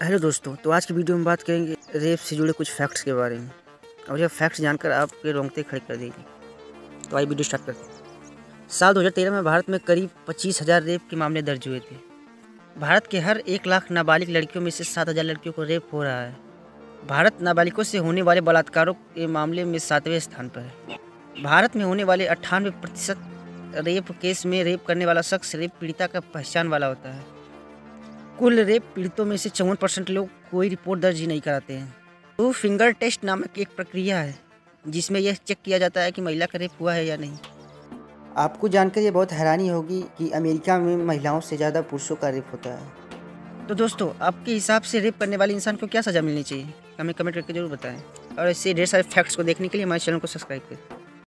Hello दोस्तों तो आज की वीडियो में बात करेंगे रेप से जुड़े कुछ फैक्ट्स के बारे में। और यह फैक्ट्स जानकर आपके रोंगटे खड़े कर देगी। तो आइए वीडियो स्टार्ट करते हैं। साल 2013 में भारत में करीब पच्चीस हज़ार रेप के मामले दर्ज हुए थे। भारत के हर एक लाख नाबालिग लड़कियों में से सात हज़ार लड़कियों को रेप हो रहा है। भारत नाबालिगों से होने वाले बलात्कारों के मामले में सातवें स्थान पर है। भारत में होने वाले अट्ठानवे प्रतिशत रेप केस में रेप करने वाला शख्स रेप पीड़िता का पहचान वाला होता है। कुल रेप पीड़ितों में से चौवन परसेंट लोग कोई रिपोर्ट दर्ज ही नहीं कराते हैं। तो फिंगर टेस्ट नामक एक प्रक्रिया है जिसमें यह चेक किया जाता है कि महिला का रेप हुआ है या नहीं। आपको जानकर यह बहुत हैरानी होगी कि अमेरिका में महिलाओं से ज़्यादा पुरुषों का रेप होता है। तो दोस्तों आपके हिसाब से रेप करने वाले इंसान को क्या सज़ा मिलनी चाहिए? हमें कमेंट करके ज़रूर बताएँ। और ऐसे ढेर सारे फैक्ट्स को देखने के लिए हमारे चैनल को सब्सक्राइब करें।